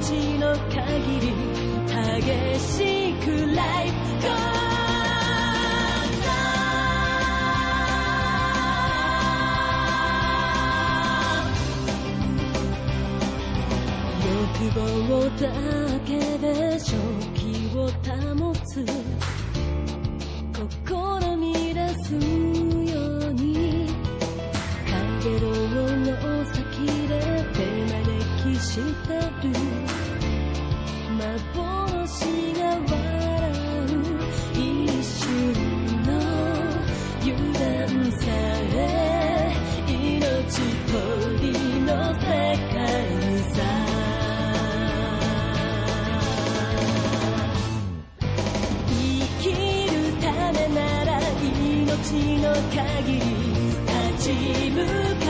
命の限り激しくライフ欲望だけで正気を保つ。試み出す。の限り立ち向かう。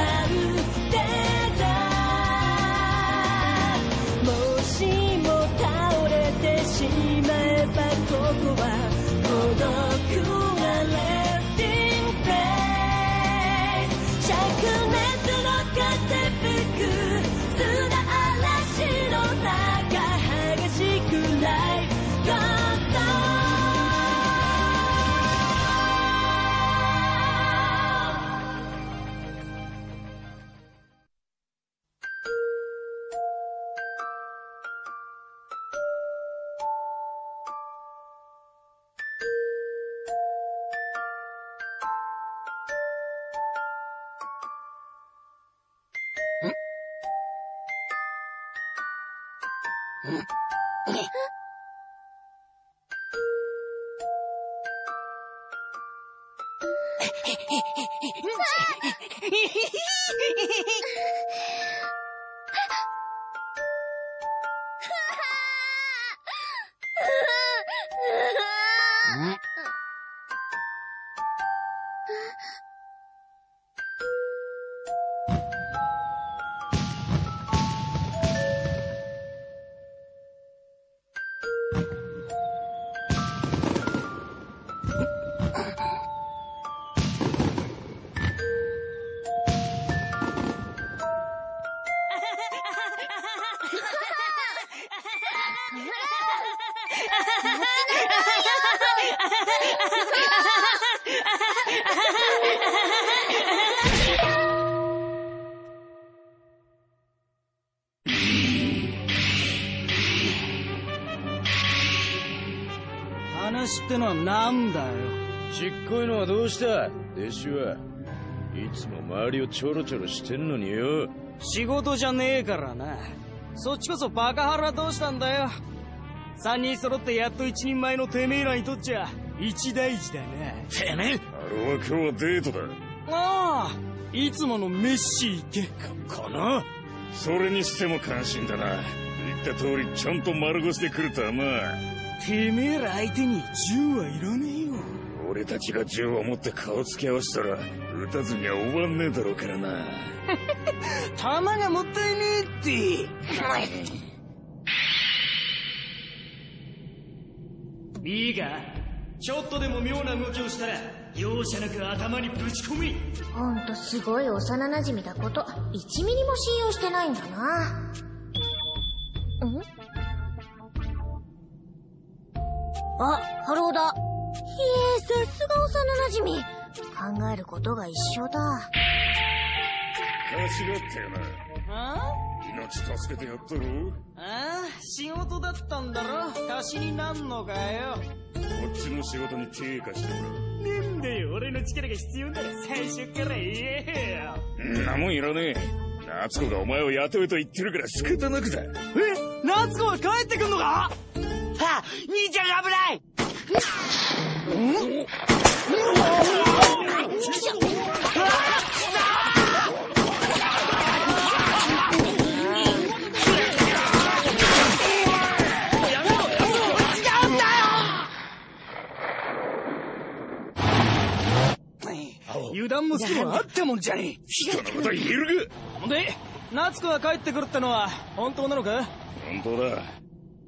のはなんだよ。ちっこいのはどうした弟子は。いつも周りをちょろちょろしてんのによ。仕事じゃねえからな。そっちこそバカハラどうしたんだよ。三人揃ってやっと一人前のてめえらにとっちゃ一大事だなてめえ？あれは今日はデートだ。ああいつものメッシ行け。かなそれにしても感心だな。言った通りちゃんと丸腰で来るとはなてめえら相手に銃はいらねえよ。俺たちが銃を持って顔つき合わせたら撃たずには終わんねえだろうからな。弾がもったいねえって。いいか？ちょっとでも妙な動きをしたら容赦なく頭にぶち込み。ほんとすごい幼馴染だこと。1ミリも信用してないんだな。ん？あ、ハルオだ。へえ、さすが幼馴染。考えることが一緒だ。間違ったよな。あ？命助けてやったろああ仕事だったんだろ。足しになんのかよ。こっちの仕事に手貸してもらなんでよ俺の力が必要なら最初から言えよ。うんなもんいらねえ。夏子がお前を雇えと言ってるから仕方なくだ。え？夏子は帰ってくんのか？は兄ちゃんが危ない。油断も隙もあったもんじゃね人のこと言えるえで夏子が帰ってくるってのは本当なのかか？本当だ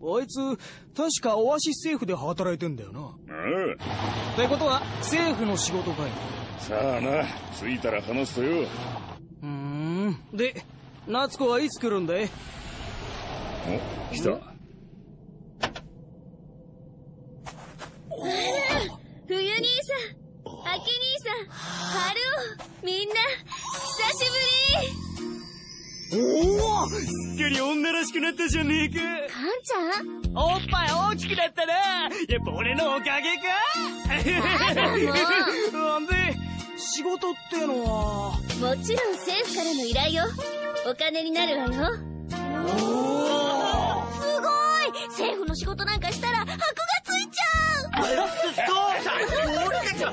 あいつ確かオアシス政府で働いてんだよな。あってことは政府の仕事かい。あさあな着いたら話すとよ。うーん。で夏子はいつ来るんだい？お来た。冬兄さん、秋兄さん、春尾、みんな、久しぶりおおすっかり女らしくなったじゃねえか。カンちゃん？おっぱい大きくなったな。やっぱ俺のおかげか。なんで仕事ってのは？もちろん政府からの依頼よ。お金になるわよ。すごい！政府の仕事なんかしたら箔がついちゃう。父さん俺たちは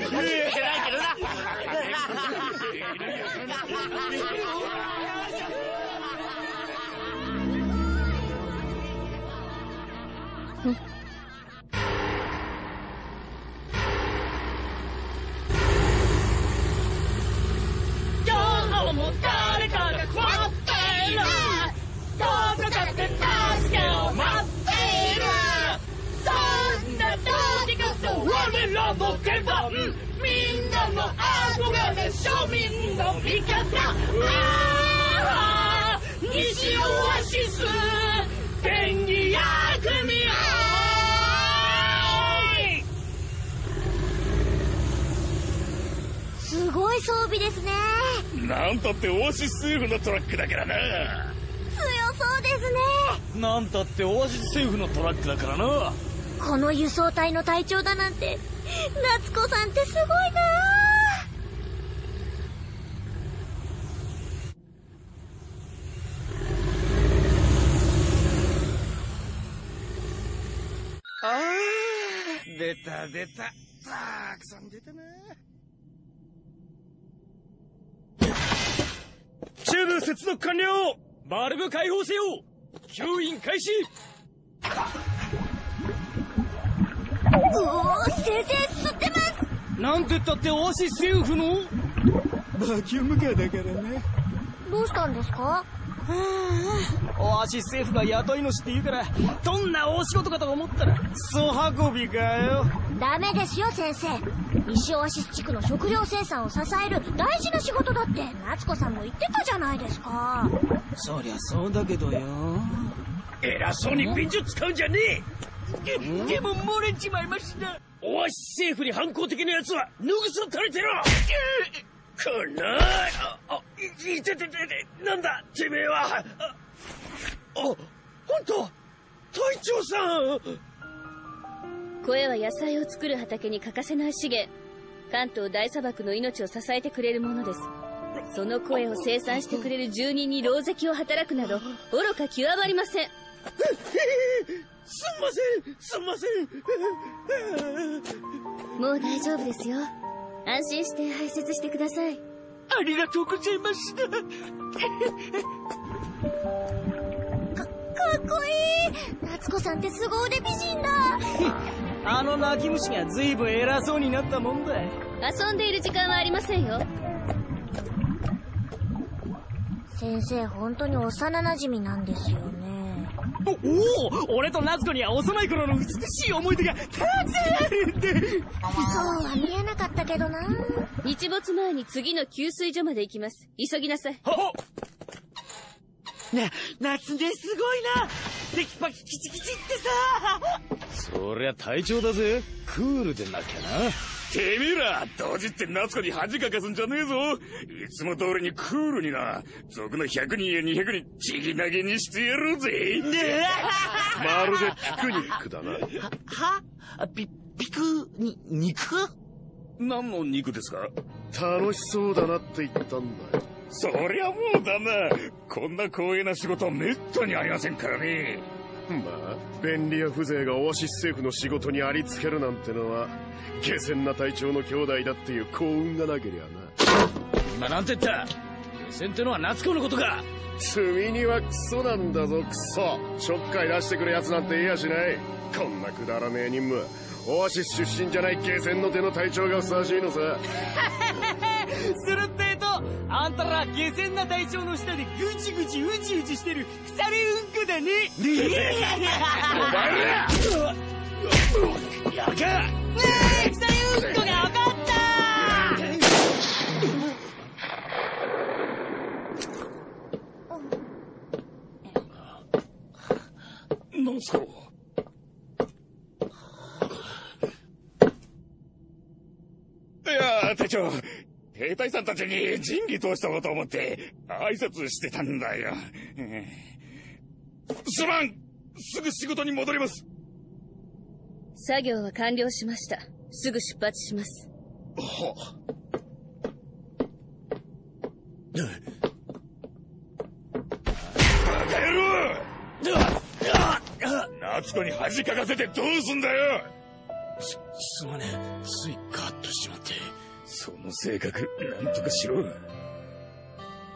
庶民の味方ああ西オアシス便宜役組合すごい装備ですね。なんたってオアシス政府のトラックだからな。強そうですねなんたってオアシス政府のトラックだからな。この輸送隊の隊長だなんて夏子さんってすごいなああ出た出た。たくさん出たなチューブ接続完了。バルブ開放せよ。吸引開始。うお先生吸ってます。なんて言ったってオアシス政府の？バキュームカーだからなどうしたんですか？オアシス政府が雇い主って言うからどんな大仕事かと思ったらクソ運びかよ。ダメですよ先生。西オアシス地区の食料生産を支える大事な仕事だって夏子さんも言ってたじゃないですか。そりゃそうだけどよ。偉そうに便所使うんじゃねえ。でも漏れちまいました。オアシス政府に反抗的な奴は脱ぐそ垂れてろ。こらああいててててなんだてめえはああ本当隊長さん声は野菜を作る畑に欠かせない資源。関東大砂漠の命を支えてくれるものです。その声を生産してくれる住人に狼藉を働くなど、愚か極まりません。すんませんすんませんもう大丈夫ですよ。安心して排泄してください。ありがとうございます。かっこいい。夏子さんって凄腕美人だ。あの泣き虫がずいぶん偉そうになったもんだ遊んでいる時間はありませんよ。先生本当に幼馴染なんですよねおお俺と夏子には幼い頃の美しい思い出がたくさんあるって。そうは見えなかったけどな。日没前に次の給水所まで行きます。急ぎなさい。な夏ですごいな。テキパキキチキチってさ。そりゃ隊長だぜ。クールでなきゃなてめえら同時って夏子に恥かかすんじゃねえぞ。いつも通りにクールにな。族の100人や200人ちぎ投げにしてやろうぜ。まるでピクニックだな。はあピピクに肉何の肉ですか？楽しそうだなって言ったんだよ。そりゃもうだな。こんな光栄な仕事はめったにありませんからねまあ便利や風情がオアシス政府の仕事にありつけるなんてのは下船な隊長の兄弟だっていう幸運がなけりゃな。今なんて言った？下船ってのは夏子のことか。罪にはクソなんだぞクソ。ちょっかい出してくるやつなんていやしない。こんなくだらねえ任務。オアシス出身じゃない下船の手の隊長がふさわしいのさ。するってあんたら下船な隊長の下でぐちぐちうちうちしてる腐れうんこだね。お前ら。や兵隊さんたちに仁義通しとこうと思って挨拶してたんだよ。えーすまん。すぐ仕事に戻ります。作業は完了しました。すぐ出発します。はバカ野郎!夏子に恥かかせてどうすんだよ!す、すまねえ。ついカッとしちまって。その性格、なんとかしろ。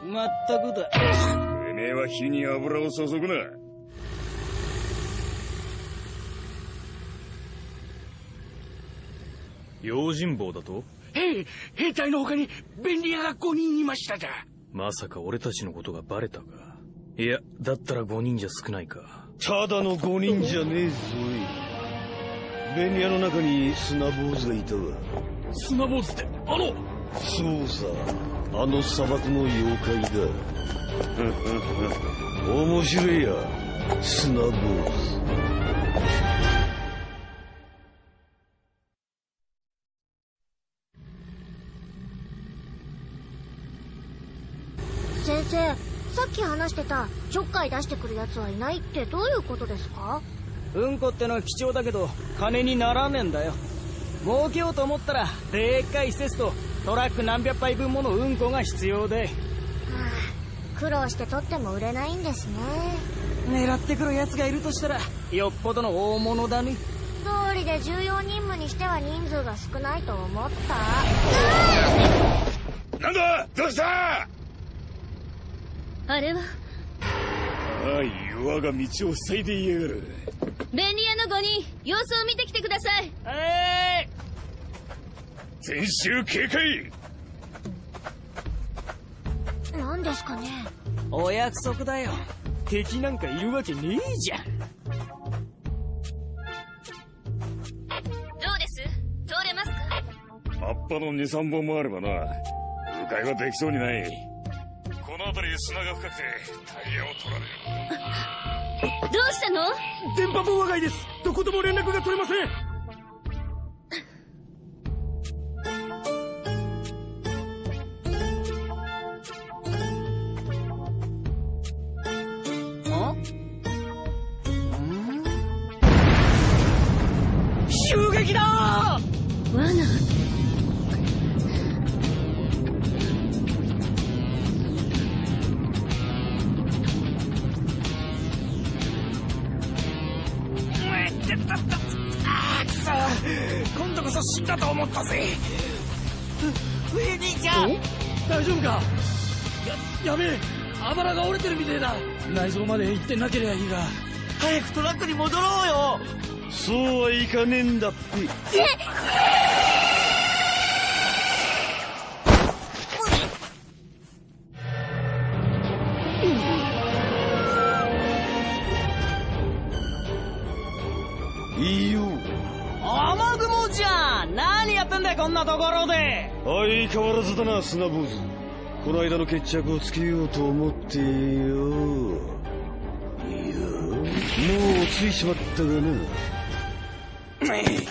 まったくだ。てめえは火に油を注ぐな。用心棒だと？兵、兵隊の他に便利屋が5人いましたじゃ。まさか俺たちのことがバレたかいやだったら5人じゃ少ないかただの5人じゃねえぞい便利屋の中に砂坊主がいたわ砂坊主って、あの。そうさあの砂漠の妖怪だ。面白いや砂坊主。先生さっき話してたちょっかい出してくるやつはいないってどういうことですか？うんこってのは貴重だけど、金にならねえんだよ。儲けようと思ったら、でっかい施設とトラック何百杯分ものうんこが必要で。はあ苦労して取っても売れないんですね狙ってくる奴がいるとしたら、よっぽどの大物だね。通りで重要任務にしては人数が少ないと思ったなんだどうした？あれは？ああ、岩が道を塞いでいやがる。便利屋の5人様子を見てきてくださいえ全集警戒何ですかね？ー、お約束だよ。敵なんかいるわけねえじゃん。どうです？通れますか？葉っぱの2、3本もあればな。迂回はできそうにない。この辺り砂が深くてタイヤを取られる。どうしたの？電波妨害ですどことも連絡が取れませんだ罠。あくそ。今度こそ死んだと思ったぜ。ウェディちゃん大丈夫か？や、やべえ。あばらが折れてるみてえだ。内臓まで行ってなければいいが。早くトラックに戻ろうよそうはいかねえんだって。いいよ。雨雲じゃん何やってんだよこんなところで。相変わらずだな砂坊主。この間の決着をつけようと思ってよ。いやもうついしまったがなええ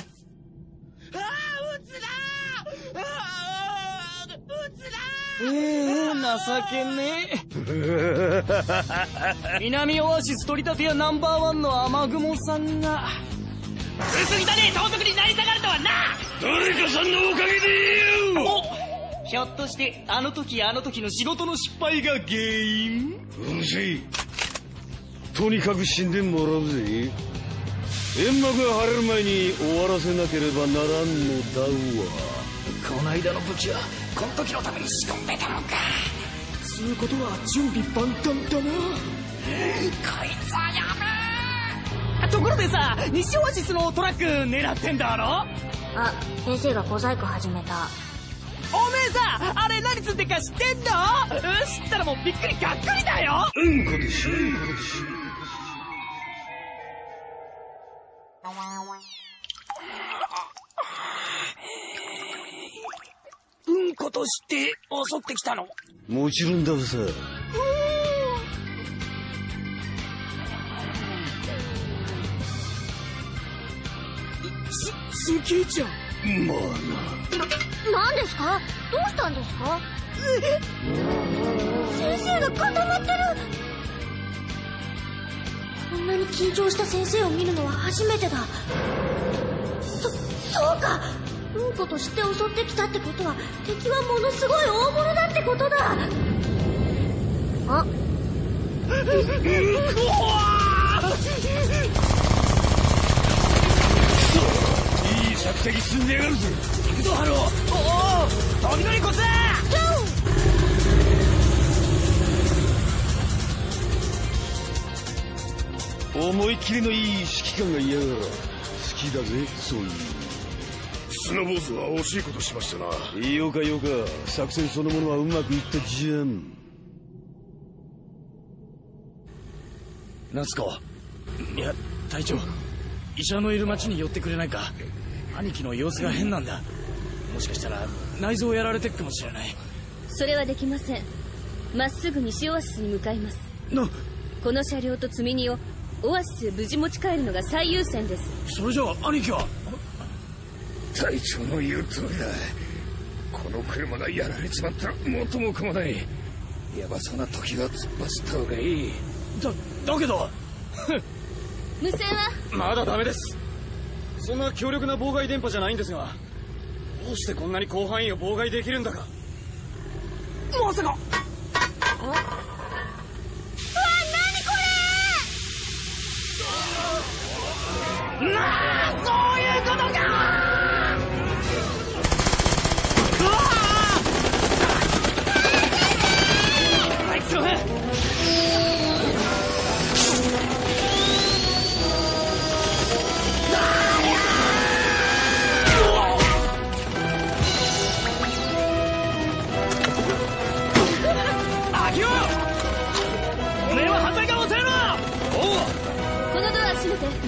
情けねえ南オアシス取り立て屋ナンバーワンの雨雲さんが。薄汚ねえ盗賊になり下がるとはな。誰かさんのおかげでよひょっとしてあの時あの時の仕事の失敗が原因？うるせえとにかく死んでもらうぜ煙幕が晴れる前に終わらせなければならんのだわ。こないだの武器はこの時のために仕込んでたのか。つうことは準備万端だな。こいつはやべえところでさ西オアシスのトラック狙ってんだろ？あ先生が小細工始めた。おめえさあれ何つってか知ってんの？知ったらもうびっくりがっくりだよ。うんこでしうんこでしうとて襲ってきたのもちろんだ。す、すゃん。まあな。なですか？どうしたんですか？先生が固まってるこんなに緊張した先生を見るのは初めてだ。そ、そうかうんことして襲ってきたってことは敵はものすごい大物だってことだ。あ。ないい作戦進んでやがる。ぜ行くぞハルオおお時々こつ思いっきりのいい指揮官がいやがら好きだぜそういう砂坊主は惜しいことしましたな。よかよか。作戦そのものはうまくいったじゃん夏子。いや隊長。医者のいる町に寄ってくれないか。兄貴の様子が変なんだ。もしかしたら内臓をやられてっかもしれない。それはできません。まっすぐ西オアシスに向かいます。なこの車両と積み荷をオアシスへ無事持ち帰るのが最優先です。それじゃあ兄貴は隊長の言う通りだ。この車がやられちまったら元も子もない。やばそうな時は突っ走った方がいい。だだけど。無線は？まだダメです。そんな強力な妨害電波じゃないんですが。どうしてこんなに広範囲を妨害できるんだか。まさか。あいつ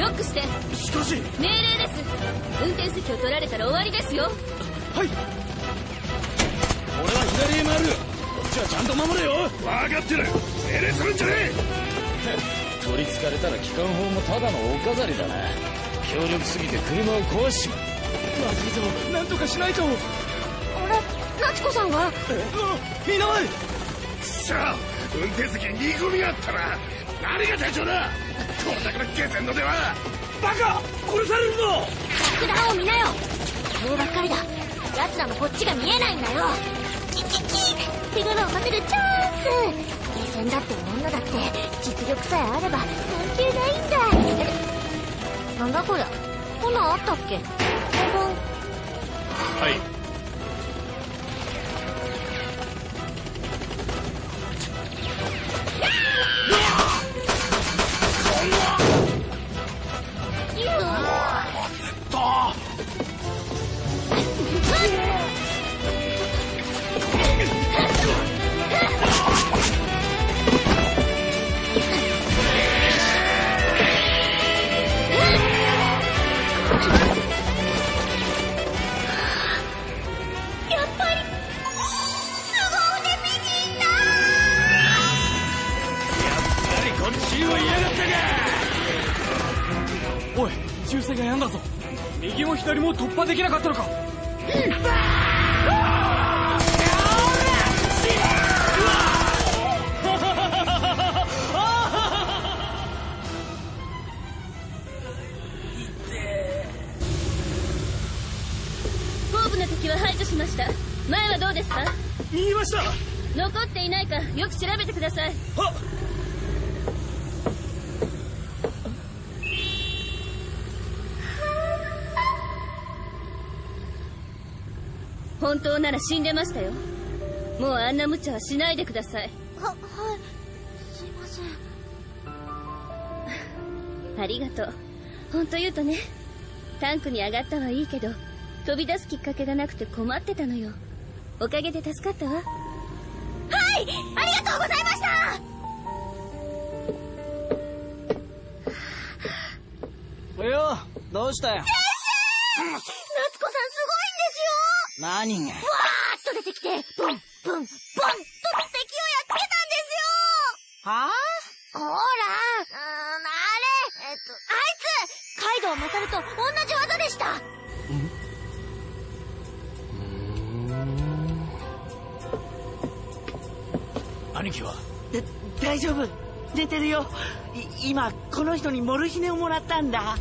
ックして。おしかし。命令です。運転席を取られたら終わりですよ。はい。俺は左へ回る。こっちはちゃんと守れよ。分かってる。命令するんじゃね取りつかれたら機関砲もただのお飾りだな。強力すぎて車を壊しちまう。まずいぞ。なんとかしないと。あれ夏子さんがいない。えくそ運転席に逃げ込みがあったら何が隊長だ？これだけの下船のでは。バカ殺されるぞ。爆弾を見なよ。こうばっかりだ。奴らもこっちが見えないんだよ。キキキ。手柄を立てるチャンス。ゲーセンだって女だって。実力さえあれば関係ないんだえなんだこりゃ。こんなんあったっけ？本番はいなら死んでましたよ。もうあんな無茶はしないでください。ははい。すいません。ありがとう。本当言うとねタンクに上がったはいいけど飛び出すきっかけがなくて困ってたのよ。おかげで助かったわ。はい！ありがとうございました！いやどうしたよ？何が？わーっと出てきて、ブン、ブン、ブン、と敵をやっつけたんですよ！はぁ、あ、ほら、うーん、あれ、えっと、あいつカイドウマサルと同じ技でした。んん。兄貴は？だ、大丈夫。寝てるよ。今、この人にモルヒネをもらったんだ。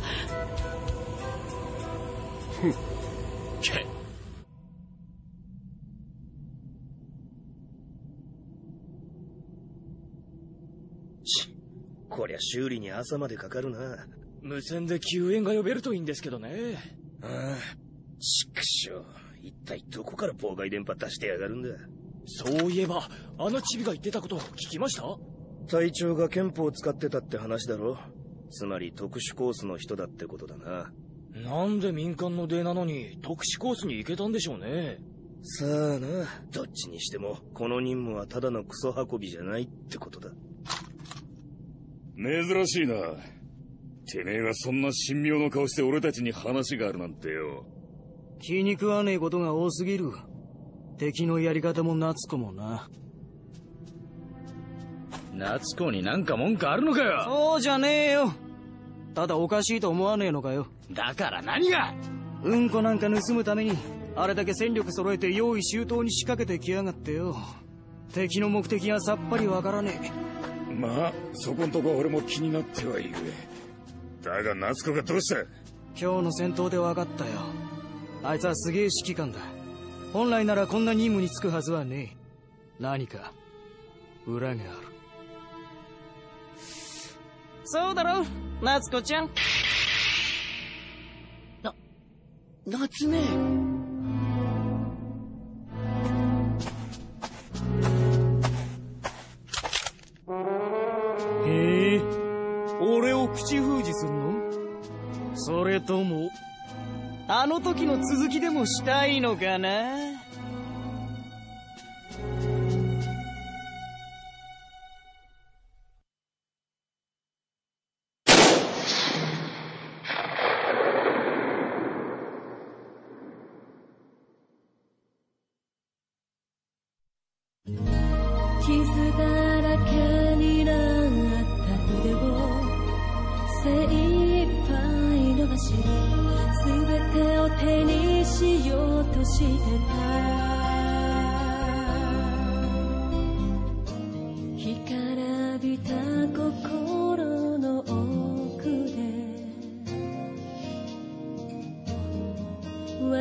こりゃ修理に朝までかかるな。無線で救援が呼べるといいんですけどねああ、ちくしょう。一体どこから妨害電波出してやがるんだ？そういえばあのチビが言ってたこと聞きました？隊長が憲法を使ってたって話だろつまり特殊コースの人だってことだな。なんで民間の出なのに特殊コースに行けたんでしょうねさあな、どっちにしても、この任務はただのクソ運びじゃないってことだ。珍しいな。てめえがそんな神妙の顔して俺たちに話があるなんてよ。気に食わねえことが多すぎる。敵のやり方も夏子もな。夏子になんか文句あるのかよそうじゃねえよ。ただおかしいと思わねえのかよ。だから何がうんこなんか盗むために、あれだけ戦力揃えて用意周到に仕掛けてきやがってよ。敵の目的がさっぱりわからねえ。まあ、そこんとこ俺も気になってはいる。だが夏子がどうした？今日の戦闘で分かったよ。あいつはすげえ指揮官だ。本来ならこんな任務に就くはずはねえ。何か、裏がある。そうだろ夏子ちゃん。な、夏目。すんの？それとも、あの時の続きでもしたいのかな？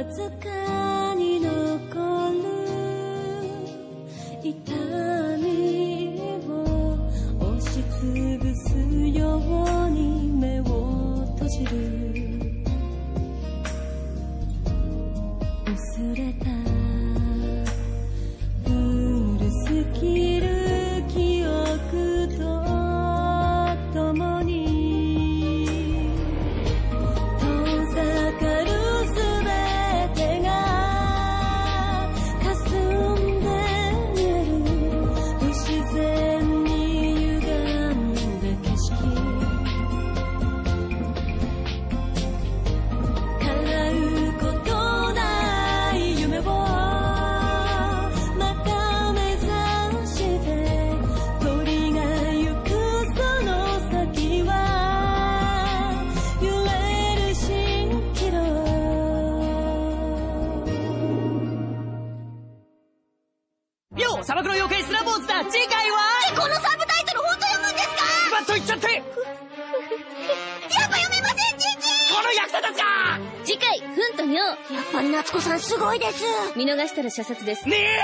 わしたら射殺です。ねえ